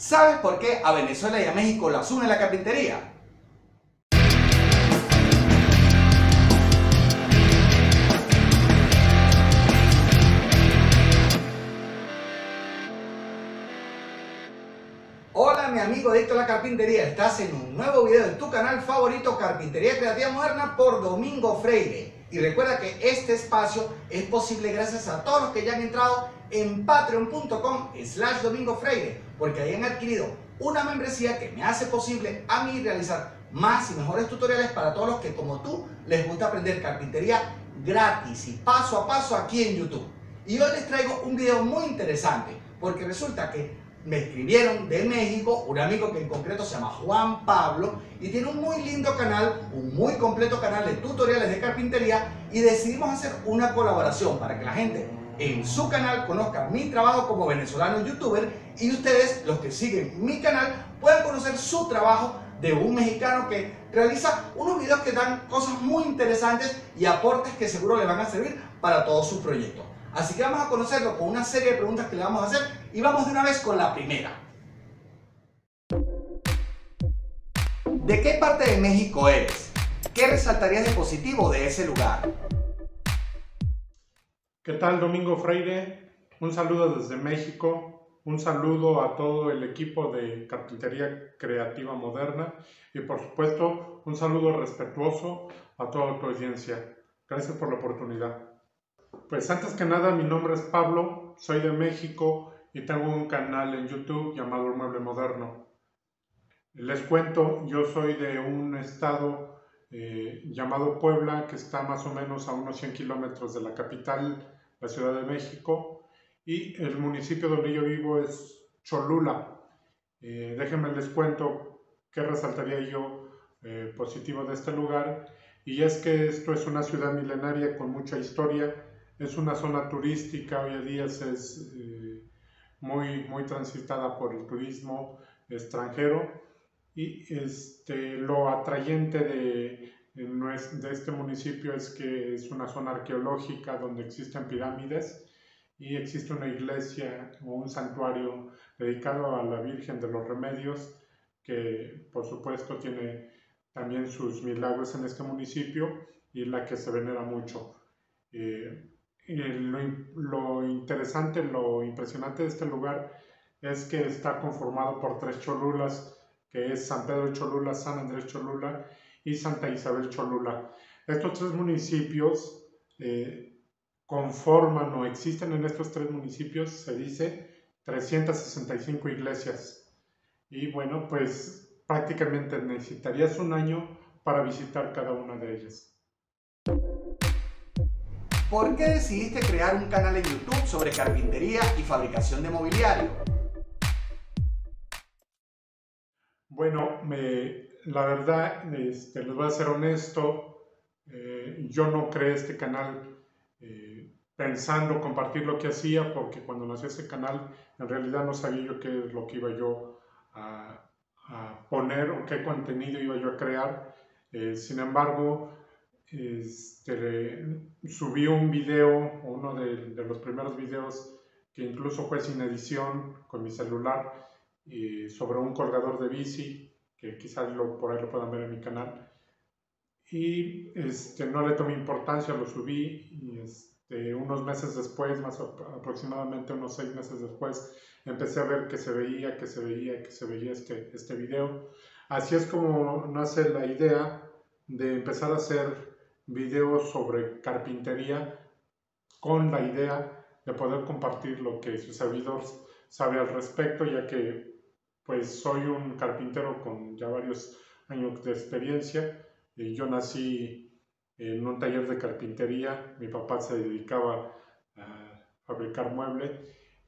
¿Sabes por qué a Venezuela y a México las une la carpintería? Mi amigo Adicto a la Carpintería, estás en un nuevo video de tu canal favorito Carpintería Creativa Moderna por Domingo Freire. Y recuerda que este espacio es posible gracias a todos los que ya han entrado en patreon.com slash domingo freire, porque ahí han adquirido una membresía que me hace posible a mí realizar más y mejores tutoriales para todos los que como tú les gusta aprender carpintería gratis y paso a paso aquí en YouTube. Y hoy les traigo un video muy interesante, porque resulta que me escribieron de México, un amigo que en concreto se llama Juan Pablo y tiene un muy lindo canal, un muy completo canal de tutoriales de carpintería y decidimos hacer una colaboración para que la gente en su canal conozca mi trabajo como venezolano youtuber y ustedes, los que siguen mi canal, puedan conocer su trabajo de un mexicano que realiza unos videos que dan cosas muy interesantes y aportes que seguro le van a servir para todos sus proyectos. Así que vamos a conocerlo con una serie de preguntas que le vamos a hacer y vamos de una vez con la primera. ¿De qué parte de México eres? ¿Qué resaltarías de positivo de ese lugar? ¿Qué tal Domingo Freire? Un saludo desde México, un saludo a todo el equipo de Carpintería Creativa Moderna y por supuesto un saludo respetuoso a toda tu audiencia. Gracias por la oportunidad. Pues antes que nada, mi nombre es Pablo, soy de México y tengo un canal en YouTube llamado El Mueble Moderno. Les cuento, yo soy de un estado eh, llamado Puebla, que está más o menos a unos 100 kilómetros de la capital, la Ciudad de México, y el municipio donde yo vivo es Cholula. Eh, déjenme les cuento qué resaltaría yo eh, positivo de este lugar, y es que esto es una ciudad milenaria con mucha historia, es una zona turística, hoy en día es eh, muy, muy transitada por el turismo extranjero y este, lo atrayente de, de este municipio es que es una zona arqueológica donde existen pirámides y existe una iglesia o un santuario dedicado a la Virgen de los Remedios que por supuesto tiene también sus milagros en este municipio y la que se venera mucho. Eh, lo, interesante, lo impresionante de este lugar es que está conformado por tres cholulas, que es San Pedro Cholula, San Andrés Cholula y Santa Isabel Cholula. Estos tres municipios eh, conforman o existen en estos tres municipios, se dice, 365 iglesias. Y bueno, pues prácticamente necesitarías un año para visitar cada una de ellas. ¿Por qué decidiste crear un canal en YouTube sobre carpintería y fabricación de mobiliario? Bueno, la verdad, este, les voy a ser honesto, eh, yo no creé este canal eh, pensando compartir lo que hacía, porque cuando nació ese canal, en realidad no sabía yo qué es lo que iba yo a, poner o qué contenido iba yo a crear. Eh, sin embargo, este, subí un video, uno de, los primeros videos que incluso fue sin edición con mi celular sobre un colgador de bici, que quizás lo, por ahí lo puedan ver en mi canal. Y este, no le tomé importancia, lo subí y este, unos meses después, más aproximadamente unos seis meses después, empecé a ver que se veía, que se veía, que se veía este, este video. Así es como nace la idea de empezar a hacer videos sobre carpintería con la idea de poder compartir lo que su servidor sabe al respecto, ya que pues soy un carpintero con ya varios años de experiencia. Y yo nací en un taller de carpintería, mi papá se dedicaba a fabricar muebles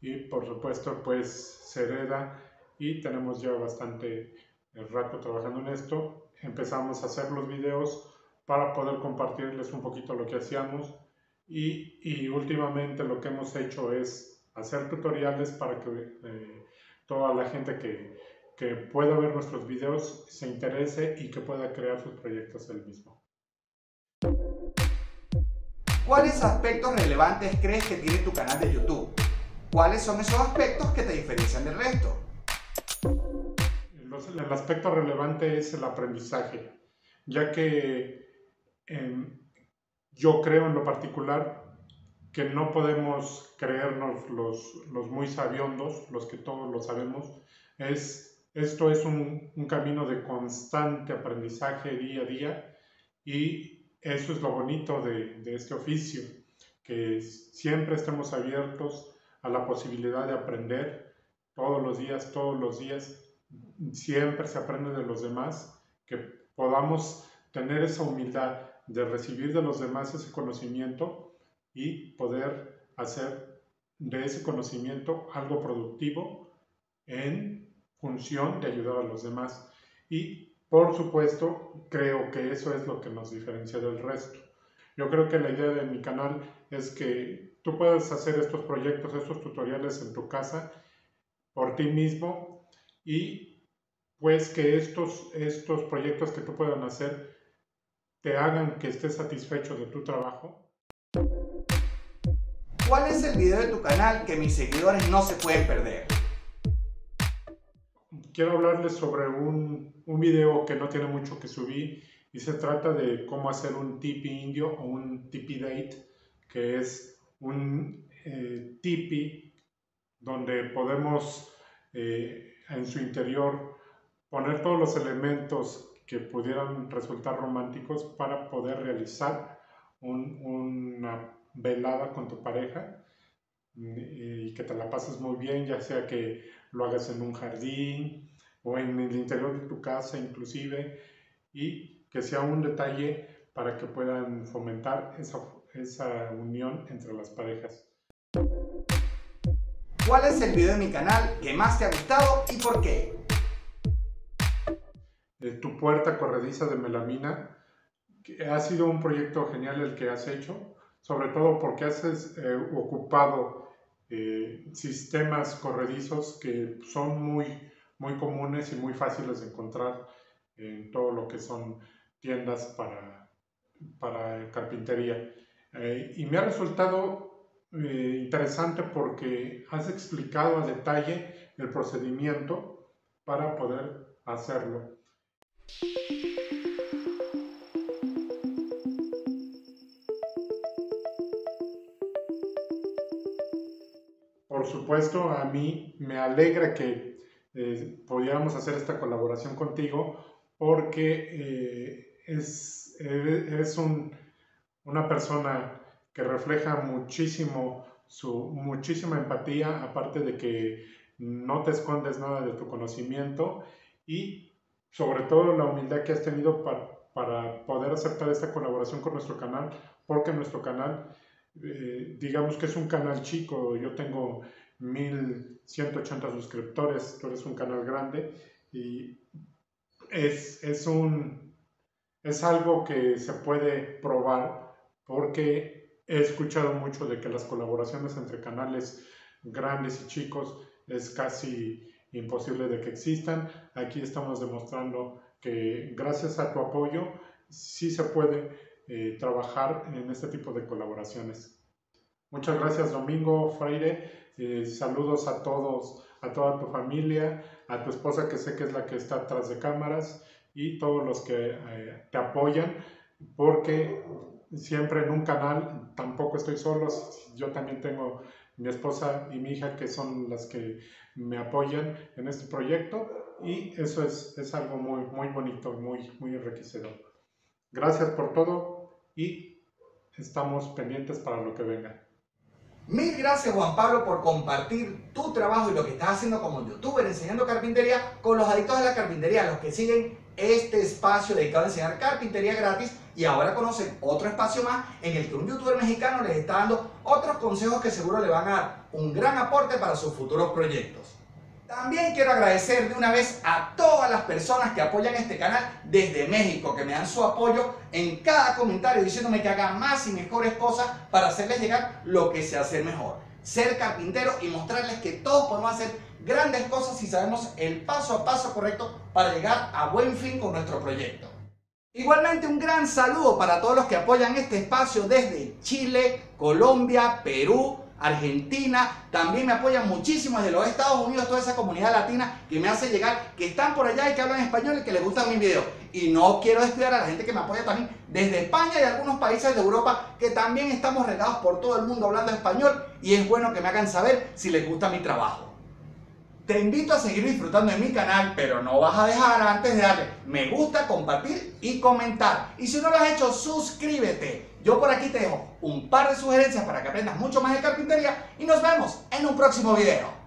y por supuesto pues se hereda y tenemos ya bastante rato trabajando en esto. Empezamos a hacer los videos para poder compartirles un poquito lo que hacíamos y, y últimamente lo que hemos hecho es hacer tutoriales para que eh, toda la gente que, que pueda ver nuestros videos se interese y que pueda crear sus proyectos él mismo. ¿Cuáles aspectos relevantes crees que tiene tu canal de YouTube? ¿Cuáles son esos aspectos que te diferencian del resto? el aspecto relevante es el aprendizaje, ya que em, yo creo en lo particular que no podemos creernos los, los muy sabiondos, los que todos lo sabemos. Es, esto es un, un camino de constante aprendizaje día a día y eso es lo bonito de, de este oficio, que siempre estemos abiertos a la posibilidad de aprender todos los días, todos los días. Siempre se aprende de los demás, que podamos tener esa humildad de recibir de los demás ese conocimiento y poder hacer de ese conocimiento algo productivo en función de ayudar a los demás. Y por supuesto, creo que eso es lo que nos diferencia del resto. Yo creo que la idea de mi canal es que tú puedas hacer estos proyectos, estos tutoriales en tu casa por ti mismo y pues que estos, estos proyectos que tú puedan hacer te hagan que estés satisfecho de tu trabajo ¿Cuál es el video de tu canal que mis seguidores no se pueden perder? Quiero hablarles sobre un, un video que no tiene mucho que subir y se trata de cómo hacer un tipi indio o un tipi date, que es un eh, tipi donde podemos eh, en su interior poner todos los elementos que pudieran resultar románticos para poder realizar un, una velada con tu pareja y que te la pases muy bien, ya sea que lo hagas en un jardín o en el interior de tu casa inclusive, y que sea un detalle para que puedan fomentar esa, esa unión entre las parejas. ¿Cuál es el video de mi canal que más te ha gustado y por qué? Tu puerta corrediza de melamina, que ha sido un proyecto genial el que has hecho sobre todo porque has eh, ocupado eh, sistemas corredizos que son muy, muy comunes y muy fáciles de encontrar en todo lo que son tiendas para, para carpintería. Eh, y me ha resultado interesante porque has explicado a detalle el procedimiento para poder hacerlo. Por supuesto, a mí me alegra que eh, pudiéramos hacer esta colaboración contigo porque eh, es, eres una persona que refleja muchísimo su muchísima empatía, aparte de que no te escondes nada de tu conocimiento y sobre todo la humildad que has tenido para, para poder aceptar esta colaboración con nuestro canal, porque nuestro canal eh, digamos que es un canal chico, yo tengo 1180 suscriptores, tú eres un canal grande y es, es, un, es algo que se puede probar porque he escuchado mucho de que las colaboraciones entre canales grandes y chicos es casi imposible de que existan. Aquí estamos demostrando que gracias a tu apoyo sí se puede eh, trabajar en este tipo de colaboraciones. Muchas gracias Domingo Freire, eh, saludos a todos, a toda tu familia, a tu esposa que sé que es la que está atrás de cámaras y todos los que eh, te apoyan, porque siempre en un canal tampoco estoy solo, yo también tengo mi esposa y mi hija que son las que me apoyan en este proyecto y eso es, es algo muy, muy bonito, muy, muy enriquecedor. Gracias por todo y estamos pendientes para lo que venga. Mil gracias Juan Pablo por compartir tu trabajo y lo que estás haciendo como youtuber enseñando carpintería con los adictos de la carpintería, los que siguen este espacio dedicado a enseñar carpintería gratis y ahora conocen otro espacio más en el que un youtuber mexicano les está dando otros consejos que seguro le van a dar un gran aporte para sus futuros proyectos. También quiero agradecer de una vez a todas las personas que apoyan este canal desde México, que me dan su apoyo en cada comentario diciéndome que haga más y mejores cosas para hacerles llegar lo que se hace mejor. Ser carpintero y mostrarles que todos podemos hacer grandes cosas si sabemos el paso a paso correcto para llegar a buen fin con nuestro proyecto. Igualmente un gran saludo para todos los que apoyan este espacio desde Chile, Colombia, Perú, Argentina, también me apoyan muchísimo desde los Estados Unidos, toda esa comunidad latina que me hace llegar, que están por allá y que hablan español y que les gustan mis videos. Y no quiero descuidar a la gente que me apoya también desde España y algunos países de Europa que también estamos regados por todo el mundo hablando español y es bueno que me hagan saber si les gusta mi trabajo. Te invito a seguir disfrutando de mi canal, pero no vas a dejar antes de darle me gusta, compartir y comentar. Y si no lo has hecho, suscríbete. Yo por aquí te dejo un par de sugerencias para que aprendas mucho más de carpintería y nos vemos en un próximo video.